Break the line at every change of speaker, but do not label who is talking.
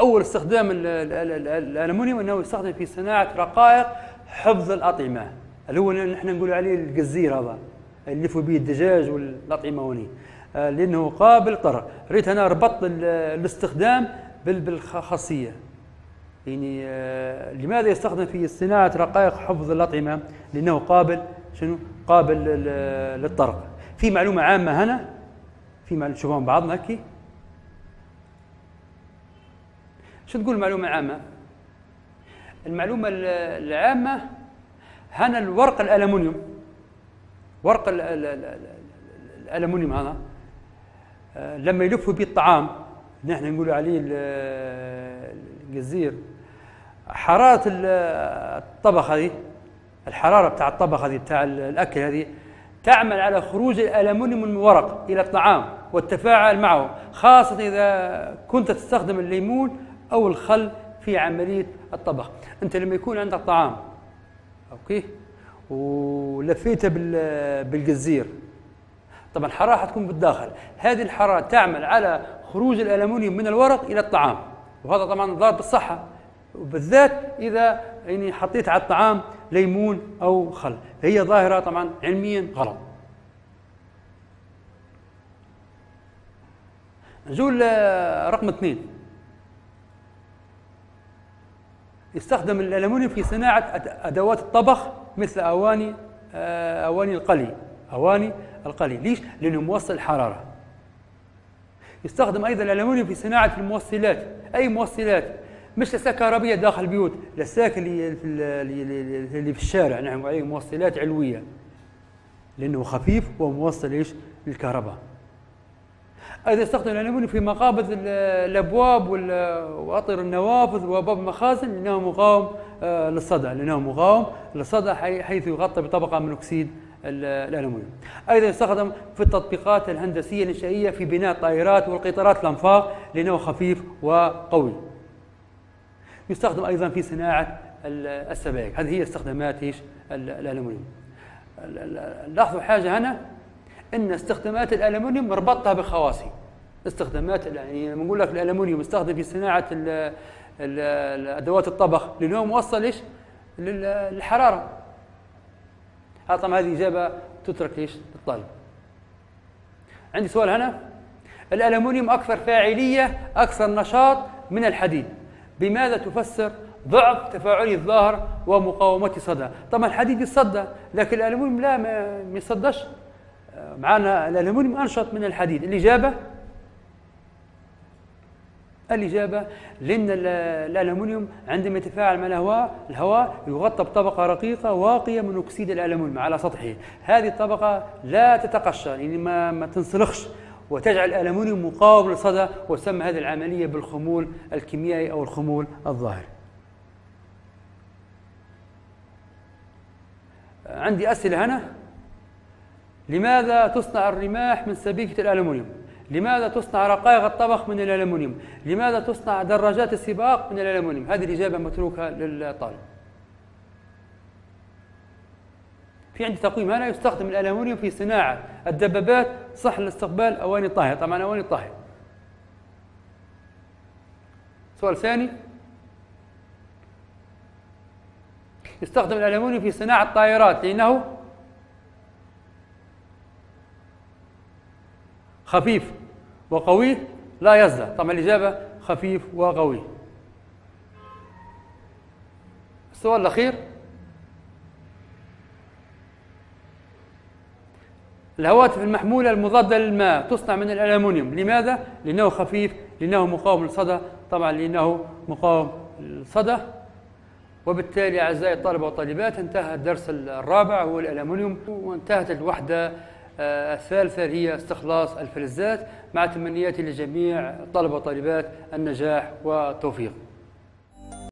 أول استخدام الألمنيوم أنه يستخدم في صناعة رقائق حفظ الأطعمة. اللي هو نحن نقول عليه القزير هذا اللي يلفوا به الدجاج والأطعمة وني آه، لأنه قابل طرق ريت أنا ربطت الاستخدام بالخاصية. يعني آه، لماذا يستخدم في صناعة رقائق حفظ الأطعمة؟ لأنه قابل شنو؟ قابل للطرق. في معلومة عامة هنا. في معلومة شوفوا بعضنا هكي شو تقول معلومة عامة المعلومة العامة هنا الورق الألمنيوم ورق الألمنيوم هذا. آه، لما يلفوا به الطعام نحن نقول عليه الجزير. حرارة الطبخ هذه الحرارة بتاع الطبخ هذه بتاع الأكل هذه تعمل على خروج الألمنيوم من الورق إلى الطعام والتفاعل معه خاصة إذا كنت تستخدم الليمون أو الخل في عملية الطبخ. أنت لما يكون عندك طعام أوكي؟ ولفيته بالجزير طبعا الحرارة حتكون بالداخل. هذه الحرارة تعمل على خروج الألمنيوم من الورق إلى الطعام وهذا طبعا ضار بالصحة. وبالذات إذا يعني حطيت على الطعام ليمون أو خل. هي ظاهرة طبعا علميا غلط. نجول رقم اثنين. يستخدم الألمنيوم في صناعة أدوات الطبخ مثل أواني آه، أواني القلي أواني القلي. ليش؟ لأنه موصل حرارة. يستخدم أيضا الألمنيوم في صناعة الموصلات. أي موصلات؟ مش لساك كهربية داخل البيوت لساك اللي في اللي في الشارع. نعم عليه موصلات علوية. لأنه خفيف وموصل إيش؟ للكهرباء. أيضا يستخدم الألمنيوم في مقابض الأبواب وأطر النوافذ وأبواب المخازن لأنه مقاوم آه، للصدى لأنه مقاوم للصدى حيث يغطى بطبقة من أكسيد الألمنيوم أيضا يستخدم في التطبيقات الهندسية الإنشائية في بناء الطائرات والقطارات الأنفاق لأنه خفيف وقوي. يستخدم أيضا في صناعة السبائك. هذه هي استخدامات إيش؟ الألمنيوم لاحظوا حاجة هنا؟ إن استخدامات الالومنيوم ربطتها بخواصي. استخدامات يعني لما نقول لك الالومنيوم يستخدم في صناعة ادوات الطبخ لأنه موصل إيش؟ للحرارة. طبعا هذه إجابة تترك إيش؟ للطالب. عندي سؤال هنا. الالومنيوم أكثر فاعلية أكثر نشاط من الحديد. بماذا تفسر ضعف تفاعلي الظاهر ومقاومة صدى؟ طبعا الحديد يصدى لكن الالومنيوم لا ما يصدش معنا الألمنيوم أنشط من الحديد. الإجابة؟ الإجابة لأن الألمنيوم عندما يتفاعل مع الهواء الهواء يغطى بطبقة رقيقة واقية من أكسيد الألمنيوم على سطحه. هذه الطبقة لا تتقشر يعني ما, ما تنسلخش. وتجعل الألمنيوم مقاوم للصدى وتسمى هذه العملية بالخمول الكيميائي أو الخمول الظاهري عندي أسئلة هنا؟ لماذا تصنع الرماح من سبيكة الألمنيوم؟ لماذا تصنع رقائق الطبخ من الألمنيوم؟ لماذا تصنع دراجات السباق من الألمنيوم؟ هذه الإجابة متروكة للطالب. في عندي تقويم. هنا يستخدم الألمنيوم في صناعة الدبابات؟ صح لاستقبال أواني طاهية. طبعا أواني طاهية. سؤال ثاني. يستخدم الألمنيوم في صناعة الطائرات لأنه خفيف وقوي لا يزدى طبعا الإجابة خفيف وقوي. السؤال الأخير. الهواتف المحمولة المضادة للماء تصنع من الألمنيوم لماذا؟ لأنه خفيف لأنه مقاوم للصدى. طبعا لأنه مقاوم للصدى. وبالتالي أعزائي الطلبة والطالبات انتهى الدرس الرابع هو الألمنيوم وانتهت الوحدة الثالثة هي استخلاص الفلزات مع تمنياتي لجميع طلبة وطالبات النجاح والتوفيق.